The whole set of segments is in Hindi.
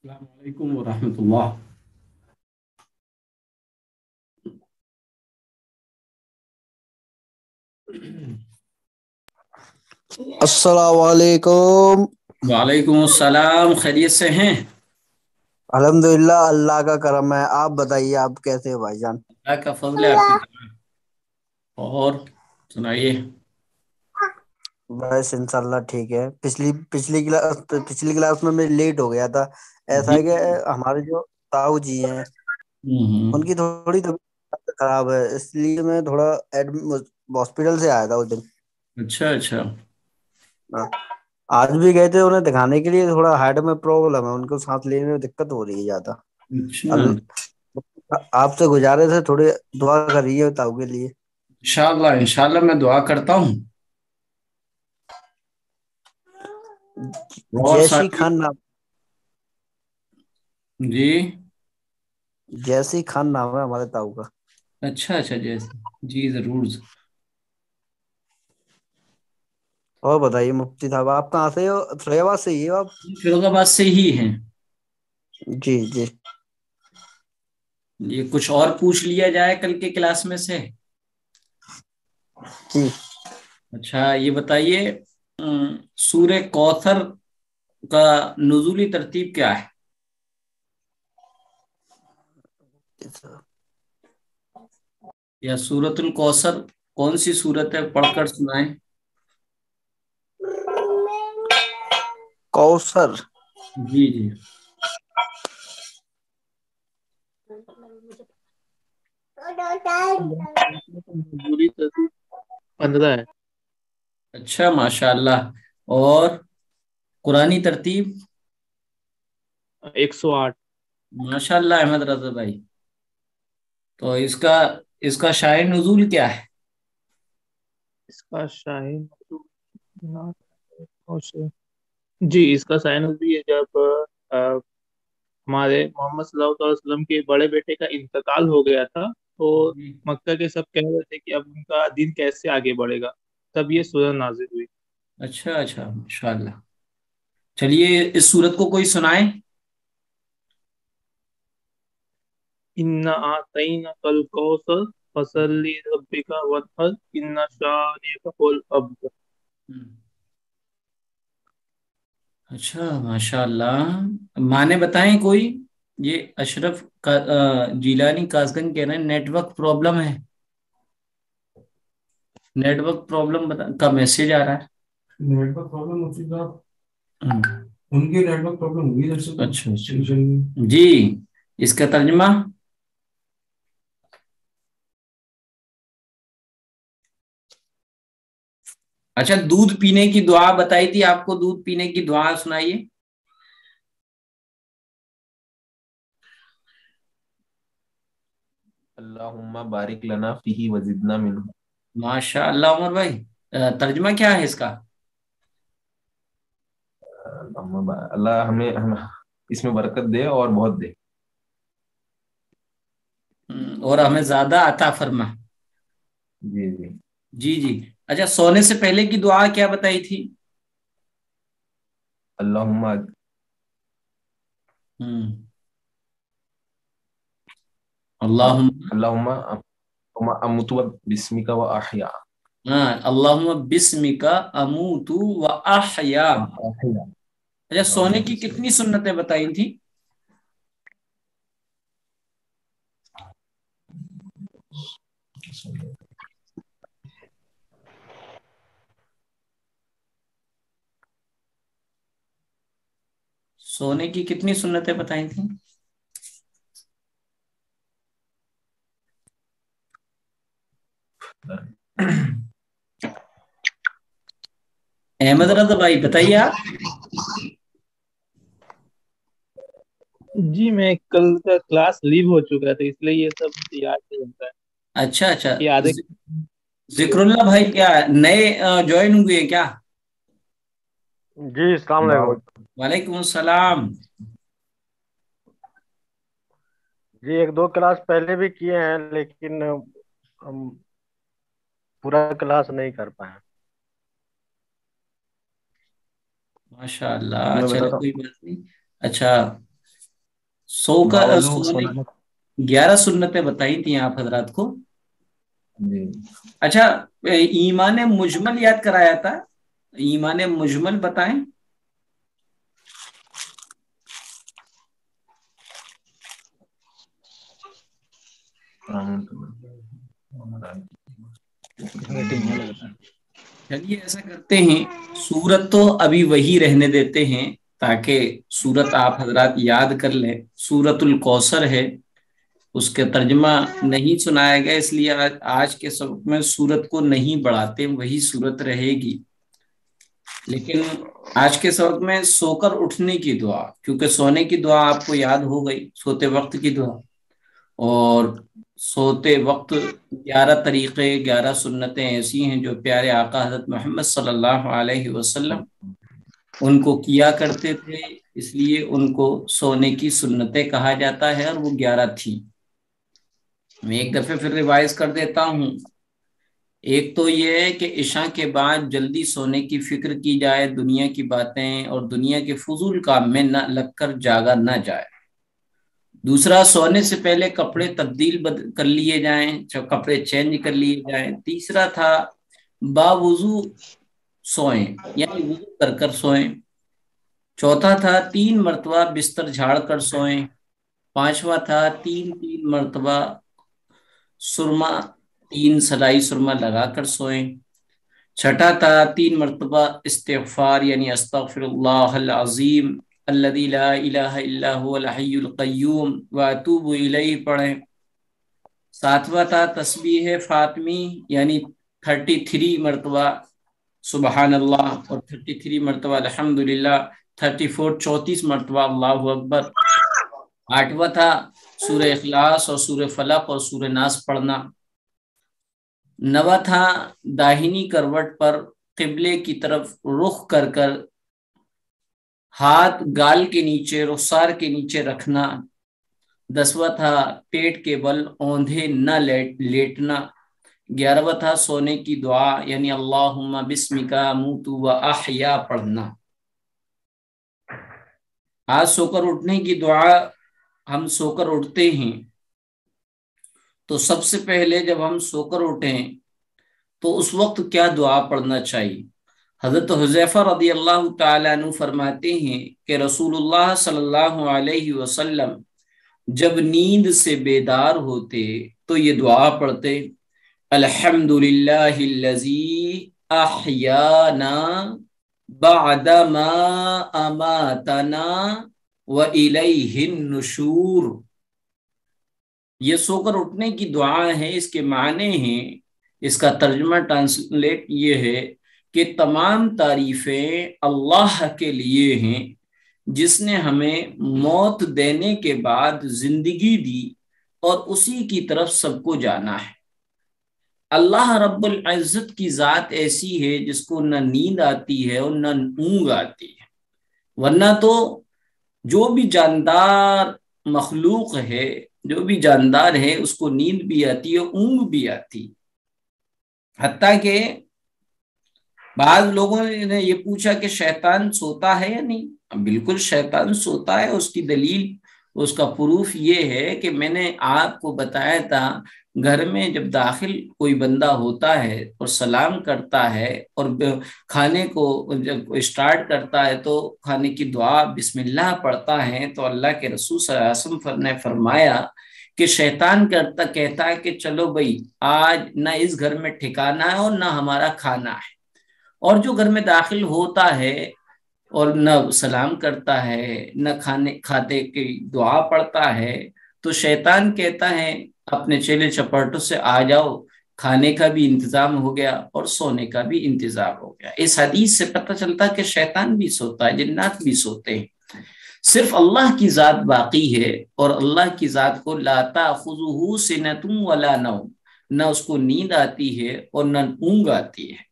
Assalamualaikum warahmatullah. अस्सलाम वालेकुम अस्सलाम खैरियत से हैं अल्हम्दुलिल्लाह अल्लाह का करम है आप बताइए आप कैसे हो भाईजान? अल्लाह का फजल है आपकी और सुनाइए। बस इंशाल्लाह ठीक है। पिछली पिछली क्लास पिछली क्लास में मैं लेट हो गया था। ऐसा है कि हमारे जो ताऊ जी हैं हम्म उनकी थोड़ी तबीयत खराब है इसलिए मैं थोड़ा हॉस्पिटल से आया था उस दिन। अच्छा अच्छा। हाँ। आज भी गए थे उन्हें दिखाने के लिए थोड़ा हार्ट में प्रॉब्लम है उनको सांस लेने में दिक्कत हो रही है ज़्यादा। अच्छा। आपसे गुजारिश है थोड़ी दुआ करिए ताऊ के लिए। इंशाल्लाह इंशाल्लाह मैं दुआ करता हूँ। जैसी खान नाम। जी। जैसी खान नाम है हमारे ताऊ का। अच्छा अच्छा जैसे। जी ज़रूर। और बताइए मुफ्ती साहब आप कहाँ से हो? फैजाबाद से ही हो आप? फिरोजाबाद से ही हैं। जी जी। ये कुछ और पूछ लिया जाए कल के क्लास में से? जी। अच्छा ये बताइए सूर्य कौथर का नुजूली तरतीब क्या है? या सूरतुल कौसर कौन सी सूरत है? पढ़कर सुनाएँ। कौसर। जी जी। पंद्रह है। अच्छा माशाल्लाह। और कुरानी तरतीब? एक सौ आठ। माशाल्लाह अहमद रजा भाई। तो इसका इसका शायर नुजूल क्या है? इसका जी इसका साइन भी है जब हमारे मोहम्मद सल्लल्लाहु वसल्लम के बड़े बेटे का इंतकाल हो गया था तो जी मक्का के सब कह रहे थे कि अब उनका दिन कैसे आगे बढ़ेगा? तब ये सूरत नाजिल हुई। अच्छा अच्छा माशाल्लाह। चलिए इस सूरत को कोई सुनाए? इन्ना आतईना कल कौसर फसल्ली रब्बिका वनहर इन्ना हुवल अबतर अच्छा माशाल्लाह। माने बताएँ कोई ये अशरफ का जिलानी कासगंज कह रहे हैं नेटवर्क प्रॉब्लम है? नेटवर्क प्रॉब्लम बता का मैसेज आ रहा है? नेटवर्क प्रॉब्लम हम्म, उनकी नेटवर्क प्रॉब्लम हुई अच्छा अच्छा। जी इसका तर्जमा? अच्छा दूध पीने की दुआ बताई थी आपको? दूध पीने की दुआ सुनाइए। अल्लाहुम्मा बारिक लना फीही वजिदना मिनहु। माशा अल्लाह उमर भाई तर्जमा क्या है इसका? अल्लाह हमें हम इसमें बरकत दे और बहुत दे। हम्म, और हमें ज़्यादा अता फरमा। जी जी। जी जी। अच्छा सोने से पहले की दुआ क्या बताई थी? अल्लाहुम्मा हम्म। अल्लाहुम्मा अल्लाहुम्मा बिस्मिका व अहया। हाँ अल्लाहुम्मा बिस्मिका अमूतु व अहया। अहया। अच्छा सोने की कितनी सुन्नतें बताई थी? सोने की कितनी सुन्नतें बताई थी? अहमद रजा भाई बताइए आप। जी मैं कल का क्लास लीव हो चुका था इसलिए ये सब याद नहीं होता है। अच्छा अच्छा। ये आधे जि- जिक्रुल्लाह भाई क्या नए ज्वाइन हुए क्या? जी अस्सलाम वालेकुम। वालेकुम सलाम। जी एक दो क्लास पहले भी किए हैं लेकिन हम पूरा क्लास नहीं कर पाए। माशाल्लाह चलो कोई बात नहीं। अच्छा सोने सोने ग्यारह सुन्नतें बताई थी आप हजरात को? जी। अच्छा ईमान मुजमल याद कराया था? ईमान मुजमल बताएँ। चलिए ऐसा करते हैं सूरत तो अभी वही रहने देते हैं ताकि सूरत आप हजरात याद कर लें। सूरतुल कौसर है उसके तर्जमा नहीं सुनाया गया इसलिए आज, आज के सबक में सूरत को नहीं बढ़ाते वही सूरत रहेगी। लेकिन आज के सबक में सोकर उठने की दुआ, क्योंकि सोने की दुआ आपको याद हो गई, सोते वक्त की दुआ। और सोते वक्त ग्यारह तरीके, ग्यारह सुन्नतें ऐसी हैं जो प्यारे आका हज़रत मोहम्मद सल्लल्लाहु अलैहि वसल्लम उनको किया करते थे, इसलिए उनको सोने की सुन्नतें कहा जाता है और वो ग्यारह थी। मैं एक दफे फिर रिवाइज कर देता हूँ। एक तो ये है कि ईशा के बाद जल्दी सोने की फ़िक्र की जाए, दुनिया की बातें और दुनिया के फजूल काम में न लगकर जागा ना जाए। दूसरा, सोने से पहले कपड़े तब्दील कर लिए जाएँ कपड़े चेंज कर लिए जाएँ। तीसरा था, बावजू सोएँ, यानी वज़ू कर कर सोएँ। चौथा था, तीन मरतबा बिस्तर झाड़ कर सोएँ। पांचवा था, तीन तीन मरतबा सुरमा तीन सलाई सुरमा लगा कर सोएँ। छठा था तीन मरतबा इस्तफार यानी अस्तगफिरुल्लाह अजीम अल्लदी ला इलाहा इल्ला हुवल हय्युल क़य्यूम, व अतूबु इलैहि पढ़ें। सातवां था तस्बीह फातमी, यानी थर्टी थ्री मरतबा सुबहान अल्लाह और थर्टी थ्री मरतबा, अल्हम्दुलिल्लाह, थर्टी फोर, चौतीस मरतबा, अल्लाह अकबर। आठवां था सूर्य अखलास और सूर्य फलक और सूर्य नास पढ़ना। नवा था, दाहिनी करवट पर किबले की तरफ़ रुख कर कर हाथ गाल के नीचे, रुखसार के नीचे रखना। दसवा था, पेट के बल औंधे न लेट, लेटना। ग्यारहवा था, सोने की दुआ, यानी अल्लाहुम्मा बिस्मिका मुतु व अहया पढ़ना। आज सोकर उठने की दुआ हम सोकर उठते हैं। तो सबसे पहले जब हम सोकर उठें तो उस वक्त क्या दुआ पढ़ना चाहिए? हज़रत हुजैफा रदी अल्लाह तु फरमाते हैं कि रसूलुल्लाह सल्लल्लाहु अलैहि वसल्लम जब नींद से बेदार होते तो ये दुआ पढ़ते अल्हम्दुलिल्लाहिल्लज़ी अहयाना अमातना व इलैहिन नुशूर। ये सोकर उठने की दुआ है, इसके माने हैं, इसका तर्जमा ट्रांसलेट ये है कि तमाम तारीफें अल्लाह के लिए हैं, जिसने हमें मौत देने के बाद ज़िंदगी दी और उसी की तरफ़ सबको जाना है। अल्लाह रब्बुल इज़्ज़त की जात ऐसी है जिसको न नींद आती है और न ऊँग आती है। वरना तो जो भी जानदार मखलूक है जो भी जानदार है, उसको नींद भी आती है, ऊंग भी आती हत्या के बाद लोगों ने ये पूछा कि शैतान सोता है या नहीं? बिल्कुल शैतान सोता है, उसकी दलील, उसका प्रूफ ये है कि मैंने आपको बताया था घर में जब दाखिल कोई बंदा होता है और सलाम करता है और खाने को जब स्टार्ट करता है तो खाने की दुआ बिस्मिल्लाह पढ़ता है तो अल्लाह के रसूल ने फरमाया कि शैतान करता, कहता है कि चलो भाई, आज ना इस घर में ठिकाना है और ना हमारा खाना है। और जो घर में दाखिल होता है और न सलाम करता है, न खाने, खाते की दुआ पढ़ता है तो शैतान कहता है अपने चेले चपाटों से आ जाओ, खाने का भी इंतज़ाम हो गया और सोने का भी इंतज़ाम हो गया। इस हदीस से पता चलता कि शैतान भी सोता है, जिन्नात भी सोते हैं। सिर्फ़ अल्लाह की जात बाकी है और अल्लाह की जात को लाता खुजू से न तुम वाला न न उसको नींद आती है और न ऊंग आती है।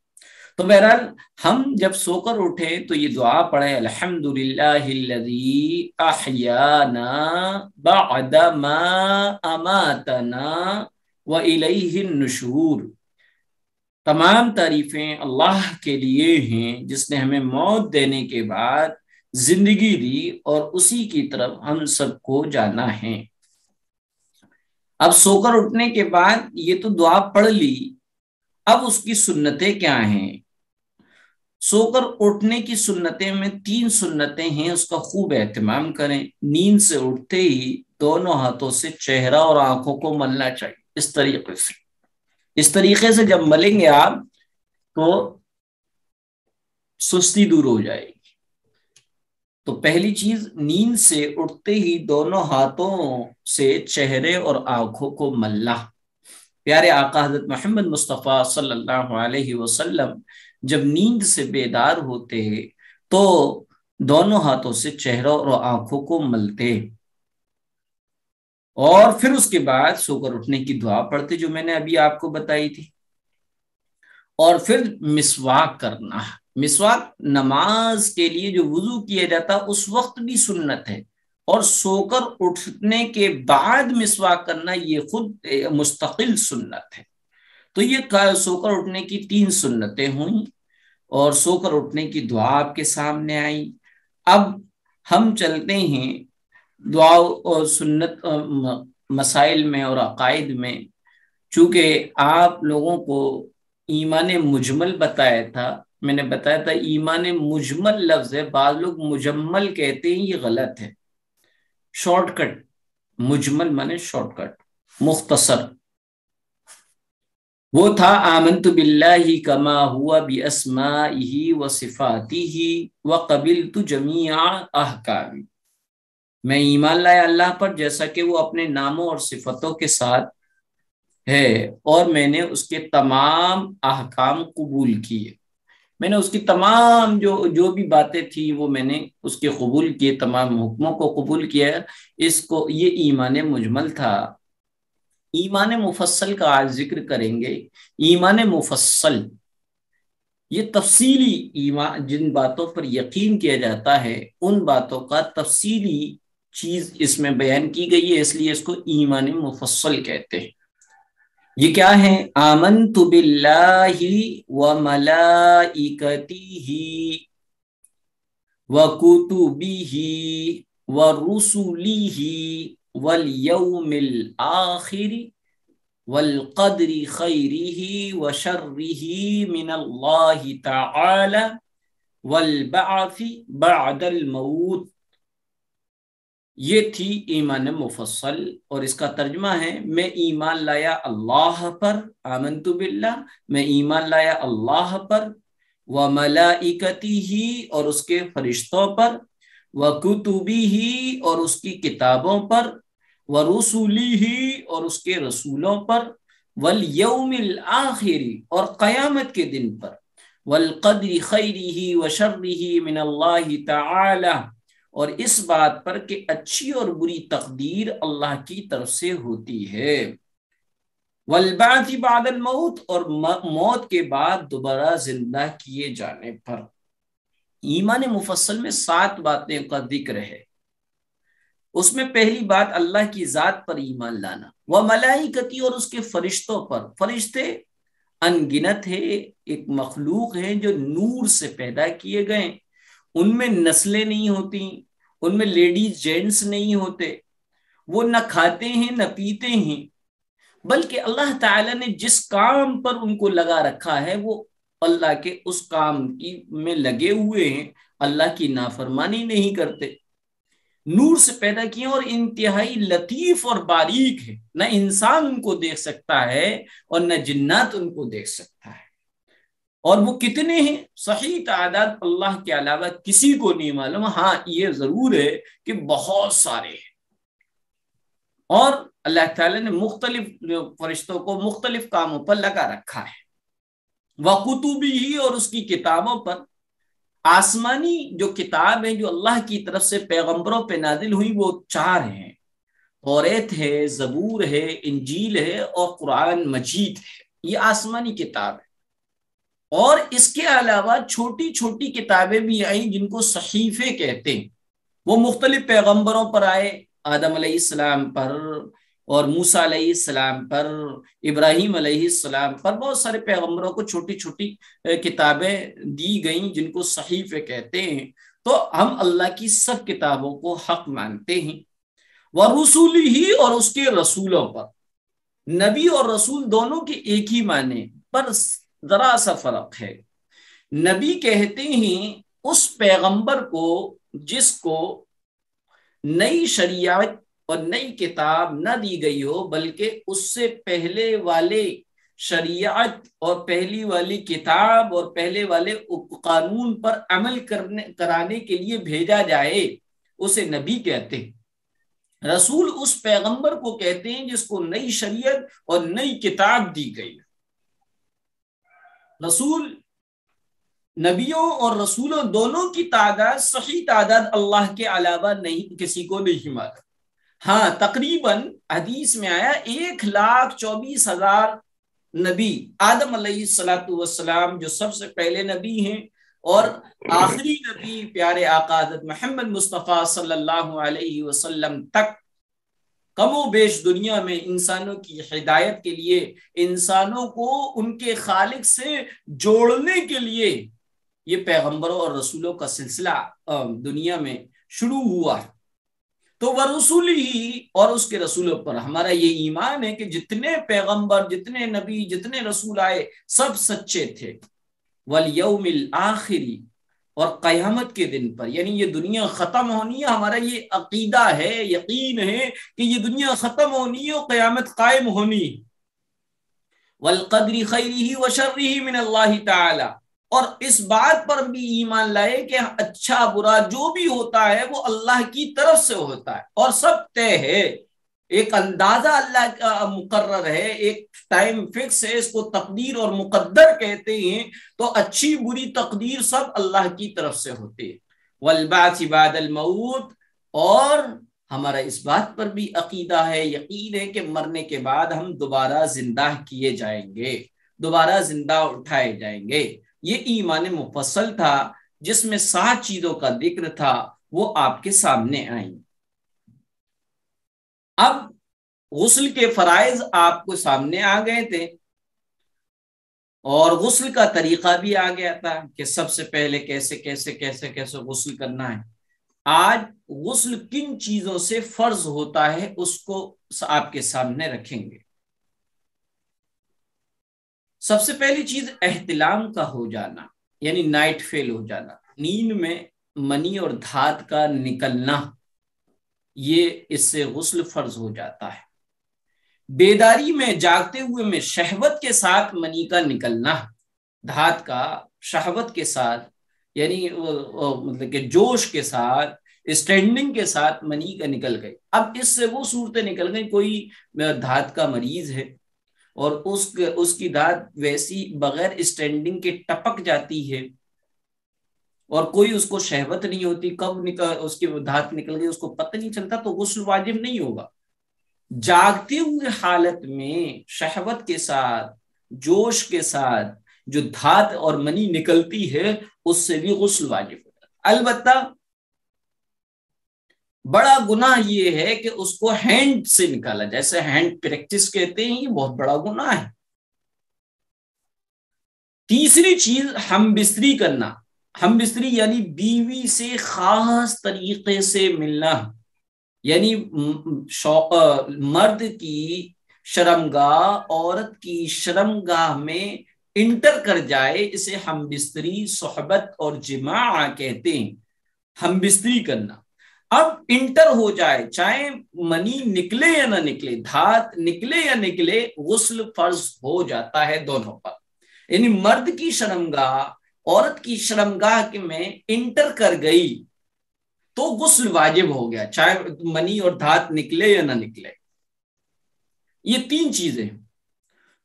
तो बहरहाल, हम जब सोकर उठे तो ये दुआ पढ़े अमातना व नुशूर. तमाम तारीफें अल्लाह के लिए हैं, जिसने हमें मौत देने के बाद ज़िंदगी दी और उसी की तरफ़ हम सबको जाना है। अब सोकर उठने के बाद ये तो दुआ पढ़ ली, अब उसकी सुन्नतें क्या हैं? सोकर उठने की सुन्नतें में तीन सुन्नतें हैं, उसका खूब एहतमाम करें। नींद से उठते ही दोनों हाथों से चेहरा और आँखों को मलना चाहिए। इस तरीके से। इस तरीके से जब मलेंगे आप तो सुस्ती दूर हो जाएगी। तो पहली चीज़, नींद से उठते ही दोनों हाथों से चेहरे और आँखों को मल्ला प्यारे आका हज़रत मोहम्मद मुस्तफ़ा सल्लल्लाहु अलैहि वसल्लम जब नींद से बेदार होते तो दोनों हाथों से चेहरा और आँखों को मलते। और फिर उसके बाद सोकर उठने की दुआ पढ़ते, जो मैंने अभी आपको बताई थी। और फिर मिसवाक करना। मिसवाक नमाज़ के लिए जो वज़ू किया जाता, उस वक्त भी सुन्नत है। और सोकर उठने के बाद मिसवाक करना, ये खुद मुस्तकिल सुन्नत है। तो ये सोकर उठने की तीन सुन्नतें हुई और सोकर उठने की दुआ आपके सामने आई। अब हम चलते हैं दुआ और सुन्नत मसाइल में और अकायद में। चूँकि आप लोगों को ईमान मुजमल बताया था, मैंने बताया था ईमान मुजमल लफ्ज है, बाद लोग मुजम्मल कहते हैं, ये गलत है। शॉर्टकट, मुजमल माने शॉर्टकट, मुख्तसर। वो था आमन आमंत बिल्लाहि कमा हुआ बी ही व सिफाती ही व कबिल तु जमिया मैं ईमान लाया अल्लाह पर, जैसा कि वो अपने नामों और सिफतों के साथ है, और मैंने उसके तमाम अहकाम कबूल किए। मैंने उसकी तमाम जो जो भी बातें थी, वो मैंने उसके कबूल किए, तमाम हुक्मों को कबूल किया। इसको, ये ईमान मुजमल था। ईमान मुफसल का आज ज़िक्र करेंगे। ईमान मुफसल ये तफसीली ईमान, जिन बातों पर यकीन किया जाता है, उन बातों का तफसीली चीज़ इसमें बयान की गई है, इसलिए इसको ईमान मुफसल कहते हैं। ये क्या है? आमन तो बिल्लाहि व मलाइकतिही व कुतुबिही व रुसुलिही वल यौमिल आखिर वल कदरी खैरिही व शर्रिही मिनल्लाहि वल बअदल मौत ये थी ईमान मुफसल और इसका तर्जमा है, मैं ईमान लाया अल्लाह पर, आमंतु बिल्ला, मैं ईमान लाया अल्लाह पर, व मलाइकती ही और उसके फरिश्तों पर, व कुतुबी ही और उसकी किताबों पर व रसूली ही और उसके रसूलों पर, वल यौमिल आखिरी और क़यामत के दिन पर। वल कदरी खैरी ही व शर्री ही और इस बात पर कि अच्छी और बुरी तकदीर अल्लाह की तरफ़ से होती है। वलबाती बादल मौत, और मौत के बाद दोबारा ज़िंदा किए जाने पर। ईमान मुफसल में सात बातें का ज़िक्र है। उसमें पहली बात अल्लाह की जात पर ईमान लाना। वह मलाई मलाइकती और उसके फरिश्तों पर। फरिश्ते अनगिनत है, एक मखलूक है जो नूर से पैदा किए गए उनमें नस्लें नहीं होती, उनमें लेडीज़ जेंट्स नहीं होते। वो न खाते हैं, न पीते हैं। बल्कि अल्लाह ताला ने जिस काम पर उनको लगा रखा है, वो अल्लाह के उस काम की में लगे हुए हैं। अल्लाह की नाफरमानी नहीं करते। नूर से पैदा किए और इंतहाई लतीफ और बारीक है। न इंसान उनको देख सकता है और न जिन्नात उनको देख सकता है। और वो कितने हैं? सही तादाद अल्लाह के अलावा किसी को नहीं मालूम। हाँ ये ज़रूर है कि बहुत सारे हैं। और अल्लाह ताला ने मुख्तलिफ़ फरिश्तों को मुख्तलिफ़ कामों पर लगा रखा है। वकुतुबी ही और उसकी किताबों पर आसमानी जो किताब है, जो अल्लाह की तरफ़ से पैगंबरों पे नाजिल हुई, वो चार हैं। औरत है, जबूर है, इंजील है और कुरान मजीद है। ये आसमानी किताब है। और इसके अलावा छोटी छोटी किताबें भी आई जिनको सहीफे कहते हैं। वो मुख्तलिफ़ पैगंबरों पर आए। आदम पर और मूसा सलाम पर, इब्राहिम सलाम पर बहुत सारे पैगम्बरों को छोटी छोटी किताबें दी गई जिनको सहीफे कहते हैं। तो हम अल्लाह की सब किताबों को हक मानते हैं। व रसूली ही और उसके रसूलों पर। नबी और रसूल दोनों के एक ही माने पर जरा सा फ़र्क है। नबी कहते हैं, उस पैगंबर को जिसको नई शरीयत और नई किताब न दी गई हो, बल्कि उससे पहले वाले शरीयत और पहली वाली किताब और पहले वाले कानून पर अमल करने, कराने के लिए भेजा जाए, उसे नबी कहते हैं। रसूल उस पैगंबर को कहते हैं जिसको नई शरीयत और नई किताब दी गई। रसूल, नबियों और रसूलों दोनों की तादाद, सही तादाद अल्लाह के अलावा नहीं, किसी को नहीं मालूम। हाँ तकरीबन हदीस में आया, एक लाख चौबीस हज़ार नबी, आदम सलाम जो सबसे पहले नबी हैं और आखिरी नबी, प्यारे आकादत मोहम्मद मुस्तफ़ा सल्लल्लाहु अलैहि वसल्लम तक। कमो बेश दुनिया में इंसानों की हिदायत के लिए, इंसानों को उनके खालिक से जोड़ने के लिए ये पैगंबरों और रसूलों का सिलसिला दुनिया में शुरू हुआ। तो वह रसूल ही और उसके रसूलों पर। हमारा ये ईमान है कि जितने पैगंबर, जितने नबी, जितने रसूल आए, सब सच्चे थे। वल यौमिल आखिरी और कयामत के दिन पर। यानी ये दुनिया खत्म होनी है। हमारा ये अकीदा है, यकीन है कि ये दुनिया खत्म होनी है और कयामत कायम होनी। वल कदरी खैरी व शर्री मिन अल्लाह ताला। और इस बात पर भी ईमान लाए कि अच्छा बुरा जो भी होता है, वो अल्लाह की तरफ़ से होता है। और सब तय है। एक अंदाज़ा अल्लाह का मुकर्र है, एक टाइम फिक्स है, इसको तकदीर और मुकद्दर कहते हैं तो अच्छी बुरी तकदीर सब अल्लाह की तरफ़ से होती है। वलबात बादल मऊत, और हमारा इस बात पर भी अकीदा है, यकीन है कि मरने के बाद हम दोबारा ज़िंदा किए जाएँगे, दोबारा ज़िंदा उठाए जाएँगे। ये ईमान मुफसल था, जिसमें सात चीज़ों का ज़िक्र था, वो आपके सामने आई। अब गुस्ल के फराइज आपको सामने आ गए थे, और गुस्ल का तरीका भी आ गया था कि सबसे पहले कैसे कैसे कैसे कैसे गुस्ल करना है। आज गुस्ल किन चीज़ों से फ़र्ज़ होता है, उसको आपके सामने रखेंगे। सबसे पहली चीज़, एहतलाम का हो जाना, यानी नाइट फेल हो जाना। नींद में मनी और धात का निकलना, ये इससे गुस्ल फ़र्ज़ हो जाता है। बेदारी में, जागते हुए में शहवत के साथ मनी का निकलना, धात का शहवत के साथ, यानी मतलब के जोश के साथ स्टैंडिंग के साथ मनी का निकल गई। अब इससे वो सूरतें निकल गई, कोई धात का मरीज़ है और उस, उसकी धात वैसी बगैर स्टैंडिंग के टपक जाती है। और कोई उसको शहवत नहीं होती, कब निकल, उसकी धात निकल गई, उसको पता नहीं चलता तो गुस्ल वाजिब नहीं होगा। जागते हुए हालत में शहवत के साथ, जोश के साथ, जो धात और मनी निकलती है, उससे भी गुस्ल वाजिब होता है। अलबत्ता बड़ा गुनाह ये है कि उसको हैंड से निकाला जैसे हैंड प्रैक्टिस कहते हैं, ये बहुत बड़ा गुनाह है। तीसरी चीज़, हम बिस्तरी करना। हम बिस्तरी यानी बीवी से खास तरीके से मिलना। यानी मर्द की शर्मगाह, औरत की शर्मगाह में इंटर कर जाए, इसे हम बिस्तरी, सोहबत और जिमा कहते हैं। हम बिस्तरी करना। अब इंटर हो जाए, चाहे मनी निकले या ना निकले, धात निकले या निकले, गुस्ल फ़र्ज़ हो जाता है दोनों पर। यानी मर्द की शर्मगाह, औरत की शर्मगाह में इंटर कर गई तो गुस्ल वाजिब हो गया, चाहे मनी और धात निकले या ना निकले। ये तीन चीज़ें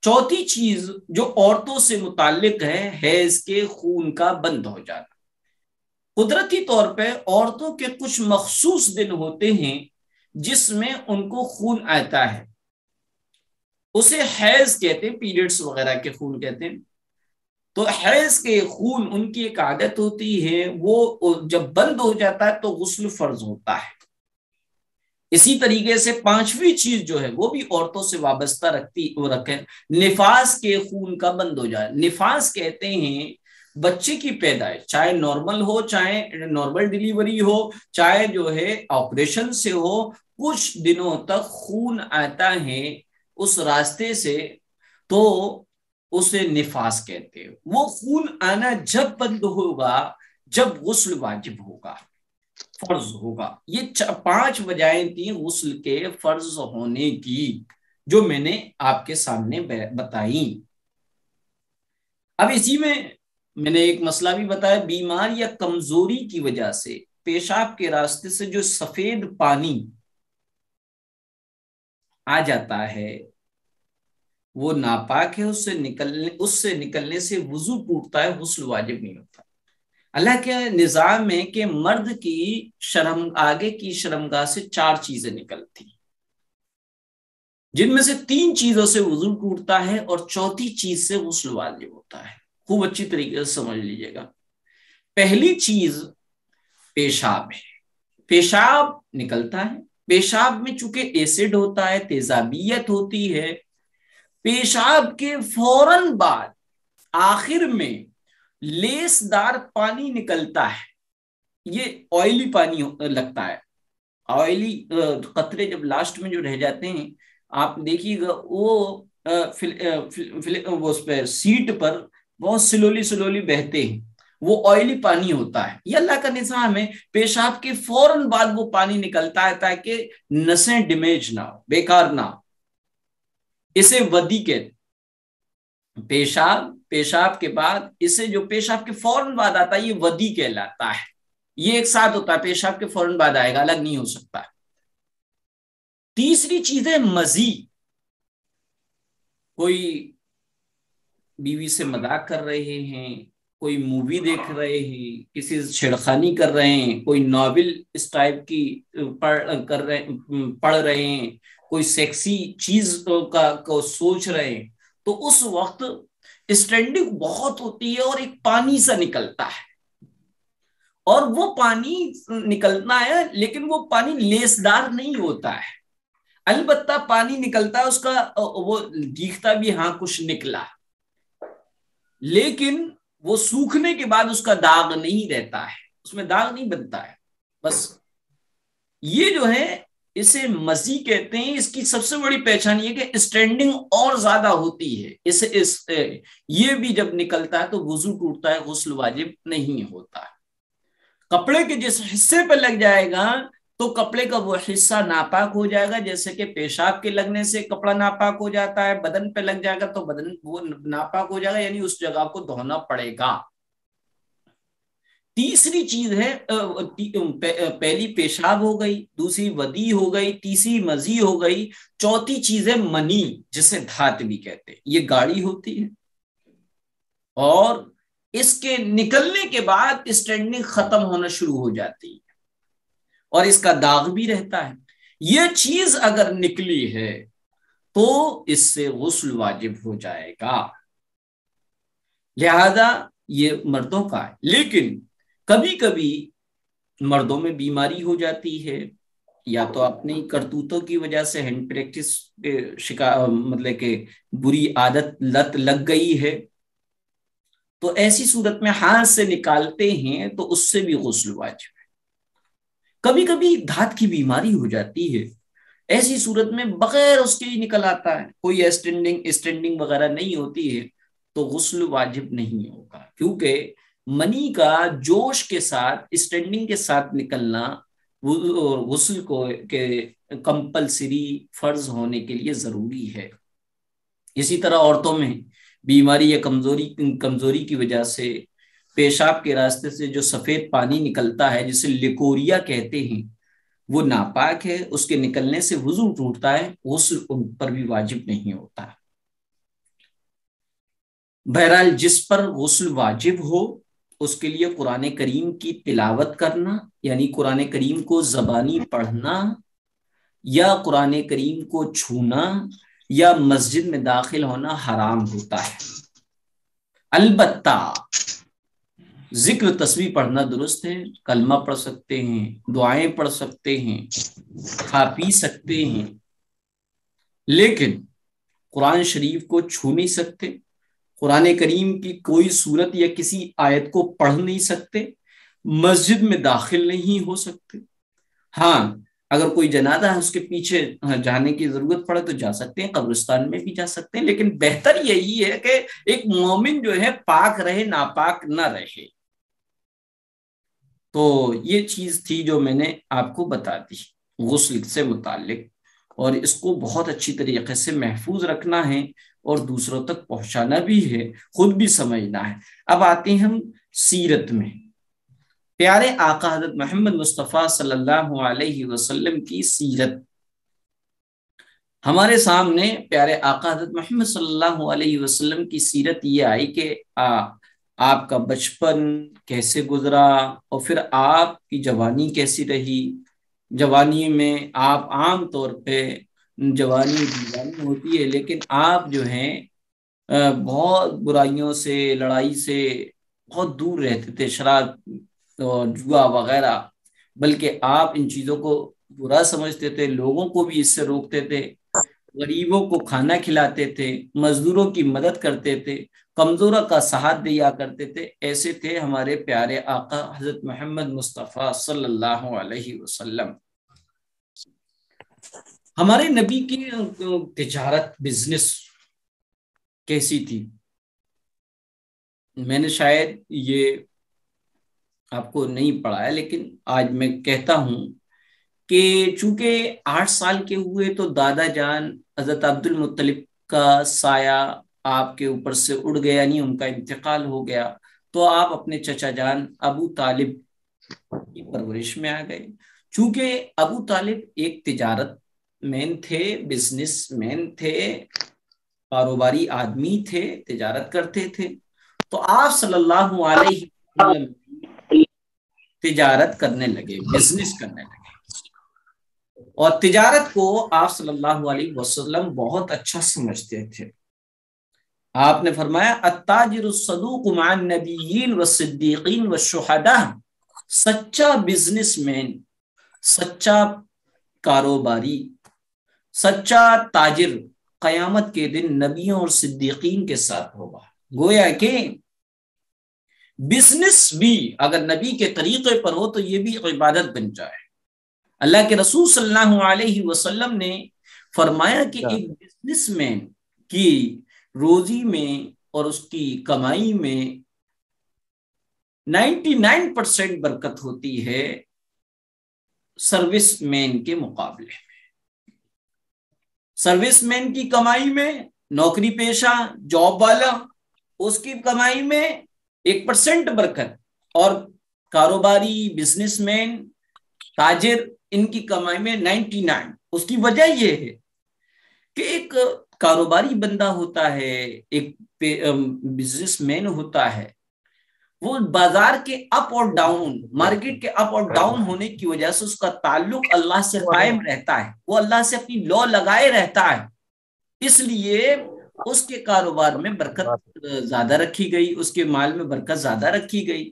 चौथी चीज़ जो औरतों से मुतालिक है हैज़ के खून का बंद हो जाना। कुदरती तौर पर औरतों के कुछ मखसूस दिन होते हैं जिसमें उनको खून आता है। उसे हैज़ कहते हैं, पीरियड्स वगैरह के खून कहते हैं। तो हैज़ के खून, उनकी एक आदत होती है, वो जब बंद हो जाता है तो गुस्ल फ़र्ज़ होता है। इसी तरीके से पांचवी चीज़ जो है, वो भी औरतों से वाबस्ता रखती, वो रखे। निफास के खून का बंद हो जाए। निफास कहते हैं बच्चे की पैदाइश चाहे नॉर्मल हो, चाहे नॉर्मल डिलीवरी हो, चाहे जो है ऑपरेशन से हो, कुछ दिनों तक खून आता है उस रास्ते से तो उसे निफास कहते हैं। वो खून आना जब बंद होगा, जब गुस्ल वाजिब होगा, फ़र्ज़ होगा। ये पाँच वजहें थी गुस्ल के फ़र्ज़ होने की, जो मैंने आपके सामने बताई। अब इसी में मैंने एक मसला भी बताया, बीमार या कमज़ोरी की वजह से पेशाब के रास्ते से जो सफ़ेद पानी आ जाता है, वो नापाक है, उससे निकलने उससे निकलने से वज़ू टूटता है गुस्ल वाजिब नहीं होता। अल्लाह के निज़ाम में कि मर्द की शर्म, आगे की शर्मगाह से चार चीज़ें निकलती। जिनमें से तीन चीज़ों से वज़ू टूटता है और चौथी चीज़ से गुस्ल वाजिब होता है। खूब अच्छी तरीके से समझ लीजिएगा। पहली चीज़ पेशाब है। पेशाब निकलता है। पेशाब में चूँकि एसिड होता है तेजाबियत होती है पेशाब के फ़ौरन बाद आखिर में लेसदार पानी निकलता है। ये ऑयली पानी लगता है। ऑयली कतरे जब लास्ट में जो रह जाते हैं आप देखिएगा वो फिल, फिल, फिल, वो उस पर सीट पर बहुत स्लोली स्लोली बहते हैं। वो ऑयली पानी होता है। ये अल्लाह का निज़ाम है, पेशाब के फ़ौरन बाद वो पानी निकलता है ताकि नसें डिमेज ना हो, बेकार ना हो। इसे वदी कहते पेशाब पेशाब के बाद इसे जो पेशाब के फ़ौरन बाद आता है, ये वदी कहलाता है। ये एक साथ होता है, पेशाब के फ़ौरन बाद आएगा, अलग नहीं हो सकता। तीसरी चीज़ है मजी कोई बीवी से मज़ाक कर रहे हैं कोई मूवी देख रहे हैं किसी से छेड़खानी कर रहे हैं कोई नॉवल इस टाइप की पढ़ कर रहे पढ़ रहे हैं कोई सेक्सी चीज़ का को सोच रहे हैं तो उस वक्त स्टैंडिंग बहुत होती है और एक पानी सा निकलता है। और वो पानी निकलना है लेकिन वो पानी लेसदार नहीं होता है। अलबत्ता पानी निकलता है उसका वो दिखता भी हाँ कुछ निकला। लेकिन वो सूखने के बाद उसका दाग नहीं रहता है, उसमें दाग नहीं बनता है। बस ये जो है, इसे मसी कहते हैं, इसकी सबसे बड़ी पहचान ये कि स्टैंडिंग और ज़्यादा होती है। इसे, इस ये भी जब निकलता है तो वज़ू टूटता है, गुस्ल वाजिब नहीं होता। कपड़े के जिस हिस्से पर लग जाएगा तो कपड़े का वो हिस्सा नापाक हो जाएगा, जैसे कि पेशाब के लगने से कपड़ा नापाक हो जाता है, बदन पे लग जाएगा तो बदन वो नापाक हो जाएगा, यानी उस जगह को धोना पड़ेगा। तीसरी चीज़ है पहली पेशाब हो गई, दूसरी वदी हो गई, तीसरी मजी हो गई, चौथी चीज़ है मनी, जिसे धात भी कहते हैं। ये गाड़ी होती है। और इसके निकलने के बाद, स्टैंडिंग खत्म होना शुरू हो जाती है। और इसका दाग भी रहता है। ये चीज़ अगर निकली है तो इससे गसल वाजिब हो जाएगा। लिहाजा ये मर्दों का है। लेकिन कभी कभी मर्दों में बीमारी हो जाती है, या तो अपनी करतूतों की वजह से हैंड प्रैक्टिस शिकार मतलब के बुरी आदत लत लग गई है तो ऐसी सूरत में हाथ से निकालते हैं तो उससे भी गुस्ल वाजिब। कभी कभी धात की बीमारी हो जाती है। ऐसी सूरत में बगैर उसके ही निकल आता है। कोई स्टैंडिंग स्टैंडिंग वगैरह नहीं होती है तो गुस्ल वाजिब नहीं होगा। क्योंकि मनी का जोश के साथ स्टैंडिंग के साथ निकलना और गुस्ल को, के कंपलसरी फ़र्ज़ होने के लिए ज़रूरी है। इसी तरह औरतों में बीमारी या कमज़ोरी कमज़ोरी की वजह से पेशाब के रास्ते से जो सफ़ेद पानी निकलता है, जिसे लिकोरिया कहते हैं, वो नापाक है, उसके निकलने से वज़ू टूटता है गुस्ल उन पर भी वाजिब नहीं होता। बहरहाल, जिस पर गुस्ल वाजिब हो, उसके लिए कुरान करीम की तिलावत करना, यानी कुरान करीम को जबानी पढ़ना, या कुरान करीम को छूना, या मस्जिद में दाखिल होना हराम होता है। अलबत्ता ज़िक्र तस्वीर पढ़ना दुरुस्त है, कलमा पढ़ सकते हैं, दुआएँ पढ़ सकते हैं, खा पी सकते हैं। लेकिन कुरान शरीफ को छू नहीं सकते, कुरान करीम की कोई सूरत या किसी आयत को पढ़ नहीं सकते, मस्जिद में दाखिल नहीं हो सकते। हाँ अगर कोई जनाजा है, उसके पीछे जाने की ज़रूरत पड़े तो जा सकते हैं, कब्रिस्तान में भी जा सकते हैं, लेकिन बेहतर यही है कि एक मोमिन जो है, पाक रहे, नापाक ना रहे। तो ये चीज़ थी जो मैंने आपको बता दी, गुस्ल से मुतालिक। और इसको बहुत अच्छी तरीके से महफूज रखना है और दूसरों तक पहुंचाना भी है, खुद भी समझना है। अब आते हैं हम सीरत में। प्यारे आका हज़रत मोहम्मद मुस्तफ़ा सल्लल्लाहु अलैहि वसल्लम की सीरत। हमारे सामने प्यारे आका हज़रत मोहम्मद सल्लल्लाहु अलैहि वसल्लम की सीरत ये आई कि आपका बचपन कैसे गुजरा और फिर आपकी जवानी कैसी रही? जवानी में आप आम तौर पे, जवानी दीवानी होती है, लेकिन आप जो हैं बहुत बुराइयों से, लड़ाई से बहुत दूर रहते थे, शराब और जुआ वगैरह, बल्कि आप इन चीज़ों को बुरा समझते थे, लोगों को भी इससे रोकते थे, गरीबों को खाना खिलाते थे, मजदूरों की मदद करते थे कमजोरों का साथ दिया करते थे, ऐसे थे हमारे प्यारे आका हज़रत मोहम्मद मुस्तफ़ा सल्लल्लाहु अलैहि वसल्लम। हमारे नबी की तिजारत बिज़नेस कैसी थी? मैंने शायद ये आपको नहीं पढ़ाया, लेकिन आज मैं कहता हूँ कि चूँकि आठ साल के हुए तो दादा जान हज़रत अब्दुल मुत्तलिब का साया आपके ऊपर से उड़ गया नहीं उनका इंतकाल हो गया तो आप अपने चचा जान अबू तालिब की परवरिश में आ गए। चूँकि अबू तालिब एक तिजारत मैन थे बिज़नेस मैन थे, कारोबारी आदमी थे, तिजारत करते थे तो आप सल्लल्लाहु अलैहि वसल्लम तिजारत करने लगे बिज़नेस करने लगे। और तिजारत को आप सल्लल्लाहु अलैहि वसल्लम बहुत अच्छा समझते थे। आपने फरमाया अत्ताजिर सदूक मान नबीन व सिद्दीकीन व शुहदा सच्चा बिजनेसमैन सच्चा कारोबारी सच्चा ताजिर कयामत के दिन नबियों और सिद्दीकीन के साथ होगा। गोया के बिज़नेस भी अगर नबी के तरीके पर हो तो ये भी इबादत बन जाए। अल्लाह के रसूल सल्लल्लाहु अलैहि वसल्लम ने फरमाया कि एक बिजनेसमैन की रोजी में और उसकी कमाई में 99 परसेंट बरकत होती है सर्विस मैन के मुकाबले में। सर्विस मैन की कमाई में नौकरी पेशा, जॉब वाला, उसकी कमाई में एक परसेंट बरकत और कारोबारी, बिजनेसमैन, ताजिर, इनकी कमाई में 99 उसकी वजह यह है कि एक कारोबारी बंदा होता है एक बिजनेसमैन होता है वो बाज़ार के अप और डाउन मार्केट के अप और डाउन होने की वजह से उसका ताल्लुक अल्लाह से कायम रहता है वो अल्लाह से अपनी लॉ लगाए रहता है इसलिए उसके कारोबार में बरकत ज़्यादा रखी गई उसके माल में बरकत ज़्यादा रखी गई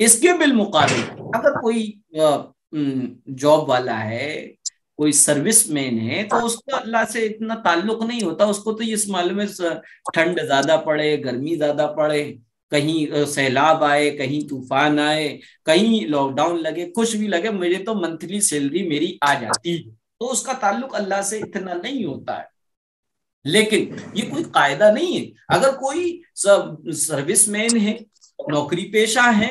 इसके बिलमुकाबिल अगर कोई जॉब वाला है कोई सर्विस मैन है तो उसको अल्लाह से इतना ताल्लुक नहीं होता उसको तो इस मालूम में ठंड ज़्यादा पड़े गर्मी ज़्यादा पड़े कहीं सैलाब आए कहीं तूफ़ान आए कहीं लॉकडाउन लगे कुछ भी लगे मुझे तो मंथली सैलरी मेरी आ जाती है। तो उसका ताल्लुक अल्लाह से इतना नहीं होता है। लेकिन ये कोई कायदा नहीं है। अगर कोई सर्विस मैन है नौकरी पेशा है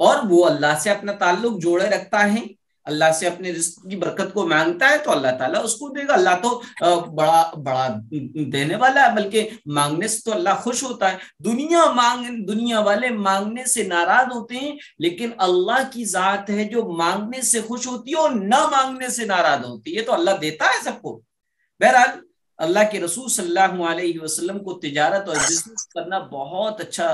और वो अल्लाह से अपना ताल्लुक जोड़े रखता है अल्लाह से अपने रिस्क की बरकत को माँगता है तो अल्लाह ताला उसको देगा। अल्लाह तो बड़ा बड़ा देने वाला है, बल्कि मांगने से तो अल्लाह खुश होता है। दुनिया मांग, दुनिया वाले मांगने से नाराज़ होते हैं, लेकिन अल्लाह की जात है जो मांगने से खुश होती है और ना मांगने से नाराज़ होती है। तो अल्लाह देता है सबको। बहरहाल अल्लाह के रसूल सल्लल्लाहु अलैहि वसल्लम को तिजारत और बिज़नेस करना बहुत अच्छा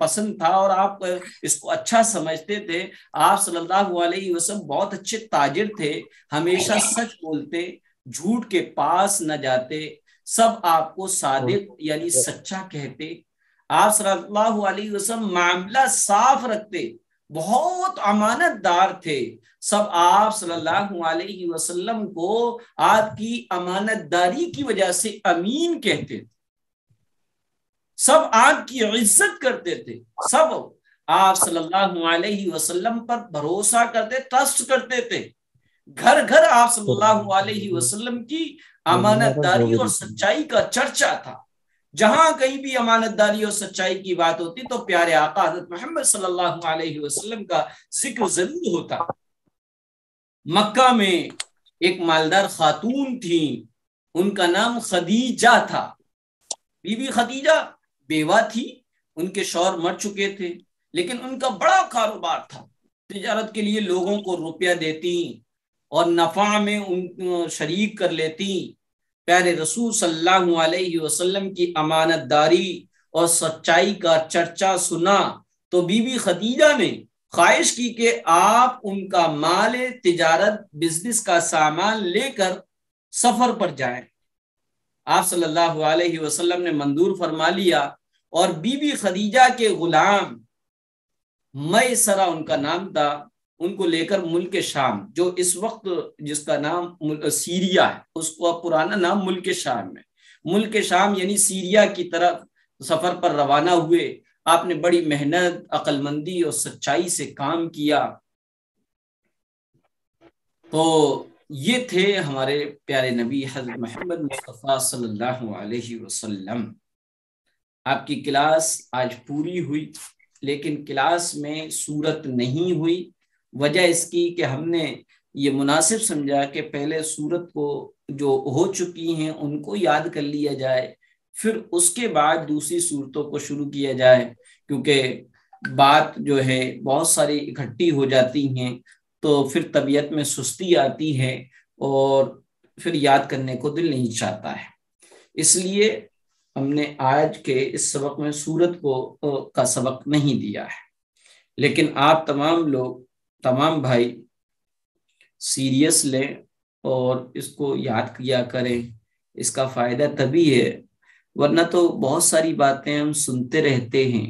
पसंद था और आप इसको अच्छा समझते थे। आप सल्लल्लाहु अलैहि वसल्लम बहुत अच्छे ताजिर थे हमेशा सच बोलते झूठ के पास न जाते सब आपको सादिक यानी सच्चा कहते। आप सल्लल्लाहु अलैहि वसल्लम मामला साफ़ रखते बहुत अमानतदार थे सब आप सल्लल्लाहु अलैहि वसल्लम को आपकी अमानतदारी की वजह से अमीन कहते थे। सब आपकी इज़्ज़त करते थे। सब आप सल्लल्लाहु अलैहि वसल्लम पर भरोसा करते ट्रस्ट करते थे। घर घर आप सल्लल्लाहु अलैहि वसल्लम की अमानतदारी और सच्चाई का चर्चा था। जहाँ कहीं भी अमानतदारी और सच्चाई की बात होती तो प्यारे आका हज़रत मोहम्मद सल्लल्लाहु अलैहि वसल्लम का ज़िक्र ज़रूर होता। मक्का में एक मालदार खातून थी। उनका नाम खदीजा था। बीबी खदीजा बेवा थी। उनके शौहर मर चुके थे। लेकिन उनका बड़ा कारोबार था। तजारत के लिए लोगों को रुपया देती और नफा में उन शरीक कर लेती। प्यारे रसूल सल्लल्लाहु अलैहि वसल्लम की अमानतदारी और सच्चाई का चर्चा सुना। तो बीबी खदीजा ने ख्वाहिश की कि आप उनका माल, तिजारत बिज़नेस का सामान लेकर सफ़र पर जाएँ। आप सल्लल्लाहु अलैहि वसल्लम ने मंजूर फरमा लिया और बीबी खदीजा के गुलाम मई सरा उनका नाम था, उनको लेकर मुल्क शाम, जो इस वक्त जिसका नाम सीरिया है, उसको पुराना नाम मुल्क शाम है। मुल्क शाम यानी सीरिया की तरफ़ सफ़र पर रवाना हुए। आपने बड़ी मेहनत, अक्लमंदी और सच्चाई से काम किया। तो ये थे हमारे प्यारे नबी हज़रत मोहम्मद मुस्तफ़ा सल्लल्लाहु अलैहि वसल्लम। आपकी क्लास आज पूरी हुई, लेकिन क्लास में सूरत नहीं हुई। वजह इसकी कि हमने ये मुनासिब समझा कि पहले सूरत को जो हो चुकी हैं, उनको याद कर लिया जाए। फिर उसके बाद दूसरी सूरतों को शुरू किया जाए, क्योंकि बात जो है बहुत सारी इकट्ठी हो जाती हैं तो फिर तबीयत में सुस्ती आती है और फिर याद करने को दिल नहीं चाहता है। इसलिए हमने आज के इस सबक में सूरत को का सबक नहीं दिया है। लेकिन आप तमाम लोग, तमाम भाई सीरियस लें और इसको याद किया करें। इसका फ़ायदा तभी है वरना तो बहुत सारी बातें हम सुनते रहते हैं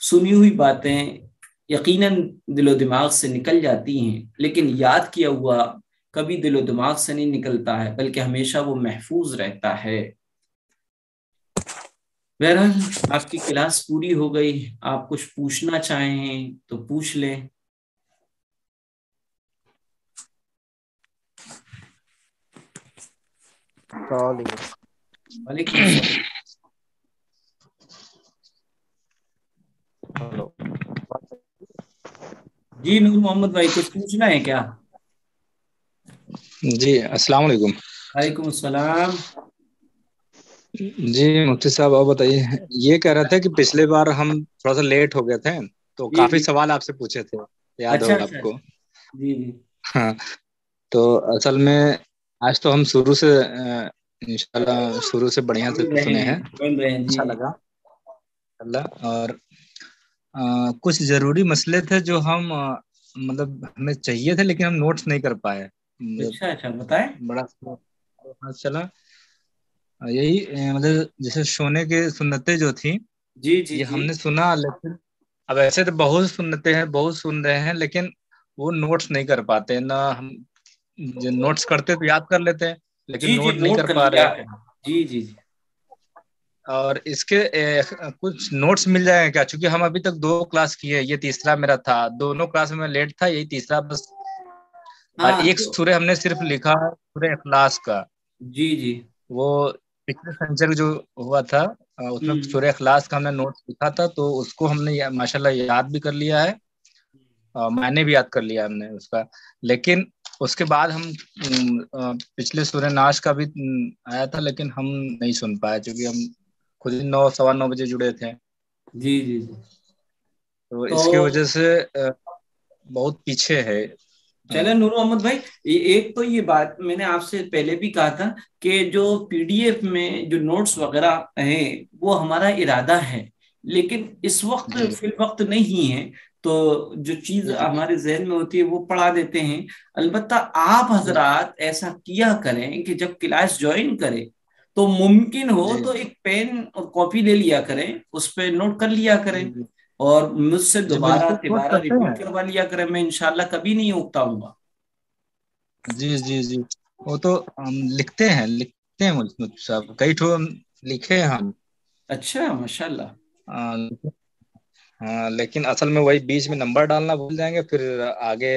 सुनी हुई बातें यकीनन दिलो दिमाग से निकल जाती हैं लेकिन याद किया हुआ कभी दिलो दिमाग से नहीं निकलता है बल्कि हमेशा वो महफूज रहता है। बहरहाल आपकी क्लास पूरी हो गई आप कुछ पूछना चाहें तो पूछ लें। वालेकुम हेलो। जी नूर मोहम्मद भाई कुछ पूछना है क्या? जी अस्सलाम वालेकुम। वालेकुम सलाम जी मुफ्ती साहब आप बताइए। ये कह रहा था कि पिछले बार हम थोड़ा सा लेट हो गए थे तो काफ़ी सवाल आपसे पूछे थे याद अच्छा होगा अच्छा। आपको। जी जी। हाँ तो असल में आज तो हम शुरू से इंशाल्लाह शुरू से बढ़िया से सुने हैं। सुन रहे जी। अच्छा लगा। अल्लाह और अ, कुछ ज़रूरी मसले थे जो हम मतलब हमें चाहिए थे लेकिन हम नोट्स नहीं कर पाए। मतलब अच्छा अच्छा बताएँ। बड़ा हाँ चला। यही मतलब जैसे सोने के सुन्नतें जो थी जी जी ये जी। हमने सुना लेकिन अब ऐसे तो बहुत सुनते हैं बहुत सुन रहे हैं लेकिन वो नोट्स नहीं कर पाते। ना हम जो नोट्स करते तो याद कर लेते हैं लेकिन जी जी नोट नहीं नोट कर कर पा रहे। जी जी जी। और इसके ए, कुछ नोट्स मिल जाएँगे क्या? क्योंकि हम अभी तक दो क्लास किए ये तीसरा मेरा था। दोनों क्लास में लेट था यही तीसरा बस। हाँ और एक तो सूर्य हमने सिर्फ़ लिखा सूर्य इखलास का। जी जी। वो पिछले संचर जो हुआ था उसमें हम्म। सूर्य इखलास का हमने नोट लिखा था तो उसको हमने या- माशाल्लाह याद भी कर लिया है। और मैंने भी याद कर लिया हमने उसका। लेकिन उसके बाद हम पिछले सूर्य नाश का भी आया था लेकिन हम नहीं सुन पाए क्योंकि हम खुद ही नौ सवा नौ बजे जुड़े थे। जी जी जी। तो तो इसकी वजह से बहुत पीछे है। चले नूर मोहम्मद भाई एक तो ये बात मैंने आपसे पहले भी कहा था कि जो पीडीएफ में जो नोट्स वगैरह हैं वो हमारा इरादा है। लेकिन इस वक्त फिल वक्त नहीं है तो जो चीज़ हमारे जहन में होती है वो पढ़ा देते हैं। अलबत्ता आप हजरात ऐसा किया करें कि जब क्लास ज्वाइन करें तो मुमकिन हो तो एक पेन और कॉपी ले लिया करें उस पर नोट कर लिया करें और मुझसे दोबारा तिबारा करते रिपीट करवा लिया करें मैं इंशाल्लाह कभी नहीं उगताऊँगा जी जी जी। वो तो हम लिखते हैं लिखते हैं मुझ साहब कई ठो लिखे हैं हम। अच्छा माशाल्लाह। हाँ लेकिन असल में वही बीच में नंबर डालना भूल जाएँगे फिर आगे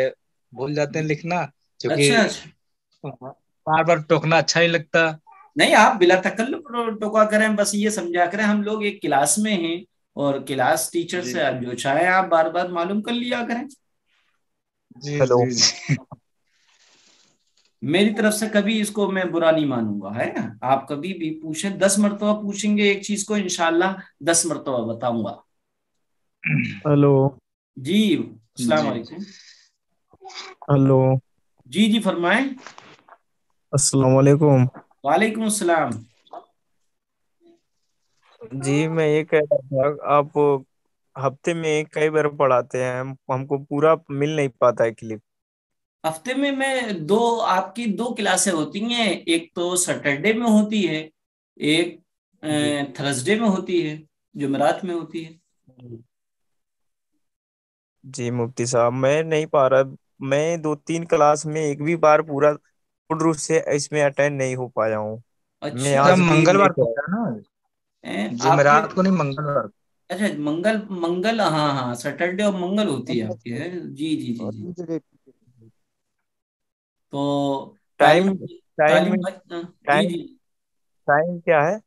भूल जाते हैं लिखना क्योंकि अच्छा अच्छा। बार बार टोकना अच्छा नहीं लगता। नहीं आप बिला तकल्लुफ टोका करें बस ये समझा करें हम लोग एक क्लास में हैं और क्लास टीचर से आप जो। चाहे आप बार बार मालूम कर लिया करें। जी हेलो। मेरी तरफ़ से कभी इसको मैं बुरा नहीं मानूँगा है ना? आप कभी भी पूछें दस मरतबा पूछेंगे एक चीज़ को इनशाला दस मरतबा बताऊँगा। हेलो। जी अस्सलाम। वालेकुम। हेलो। जी जी फरमाए। अस्सलाम वालेकुम। वालेकुम अस्सलाम जी मैं ये कह रहा था आप हफ़्ते में कई बार पढ़ाते हैं हम हमको पूरा मिल नहीं पाता है क्लिप। हफ़्ते में मैं दो आपकी दो क्लासें होती हैं एक तो सैटरडे में होती है एक थर्सडे में होती है जुमेरात में होती है। जी मुफ्ती साहब मैं नहीं पा रहा मैं दो तीन क्लास में एक भी बार पूरा पूर्ण रूप से इसमें अटेंड नहीं हो पाया हूँ। मैं अच्छा। आज भी मंगलवार को होता है? ना जुमेरात को नहीं मंगलवार अच्छा मंगल मंगल हाँ हाँ सैटरडे और मंगल होती है आपकी है? जी जी जी जी। तो टाइम टाइम हाँ, जी टाइम जी टाइम क्या है?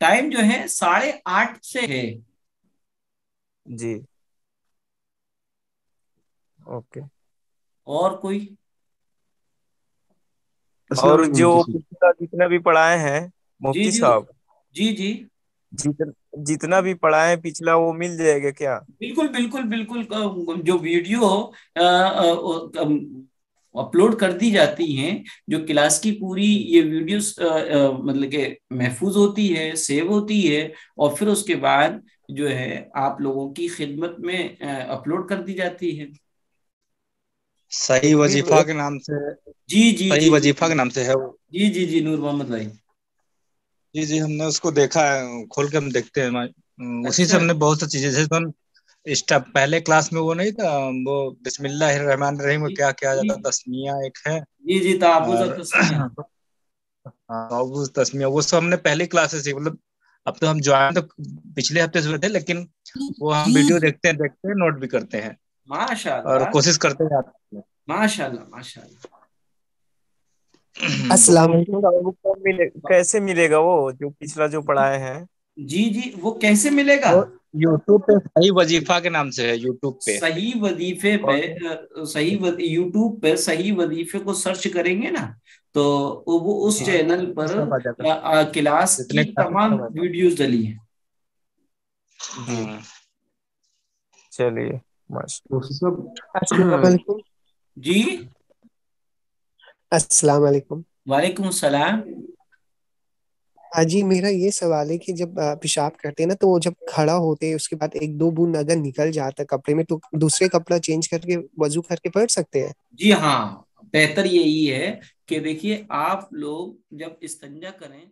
टाइम जो है साढ़े आठ से है। जी। ओके। और कोई और जो पिछला जितना भी पढ़ाए हैं जी मुफ्ती जी साहब। जी जी। जितना जितना भी पढ़ाए पिछला वो मिल जाएगा क्या? बिल्कुल बिल्कुल बिल्कुल। जो वीडियो अ, अ, अपलोड कर दी जाती हैं जो क्लास की पूरी ये वीडियोस मतलब के महफूज होती है सेव होती है और फिर उसके बाद जो है आप लोगों की खिदमत में अपलोड कर दी जाती है। सही वजीफा के नाम से जी जी सही जी वजीफा के नाम से है वो। जी जी जी नूर मोहम्मद भाई। जी जी हमने उसको देखा है खोल के हम देखते हैं। हमारे- उसी से अच्छा। हमने बहुत सी चीज़ें जैसे हम स्टेप पहले क्लास में वो नहीं था वो बिस्मिल्लाह रहमान रहीम में क्या क्या जाता तस्मिया एक है। जी जी ताबुज तस्मीया। हाँ, वो तस्मिया वो सब हमने पहले क्लास से मतलब अब तो हम ज्वाइन तो पिछले हफ़्ते से हुए थे लेकिन वो हम वीडियो देखते हैं देखते हैं नोट भी करते हैं। और कोशिश करते हैं माशाल्लाह माशाल्लाह। अस्सलाम वो मिले कैसे मिलेगा वो जो पिछला जो पढ़ाए हैं जी जी वो कैसे मिलेगा? यूट्यूब पे सही वजीफा के नाम से है यूट्यूब पे। सही वजीफे पे सही यूट्यूब पे सही वजीफे को सर्च करेंगे ना तो वो उस चैनल पर अ, अ, क्लास की तमाम है। वीडियोस डली हैं। हाँ। चलिए जी। अस्सलाम वालेकुम। वालेकुम सलाम। हाँ जी मेरा ये सवाल है कि जब पेशाब करते हैं ना तो वो जब खड़ा होते हैं उसके बाद एक दो बूंद अगर निकल जाता है कपड़े में तो दूसरे कपड़ा चेंज करके वज़ू करके पढ़ सकते हैं? जी हाँ बेहतर यही है कि देखिए आप लोग जब इस्तंजा करें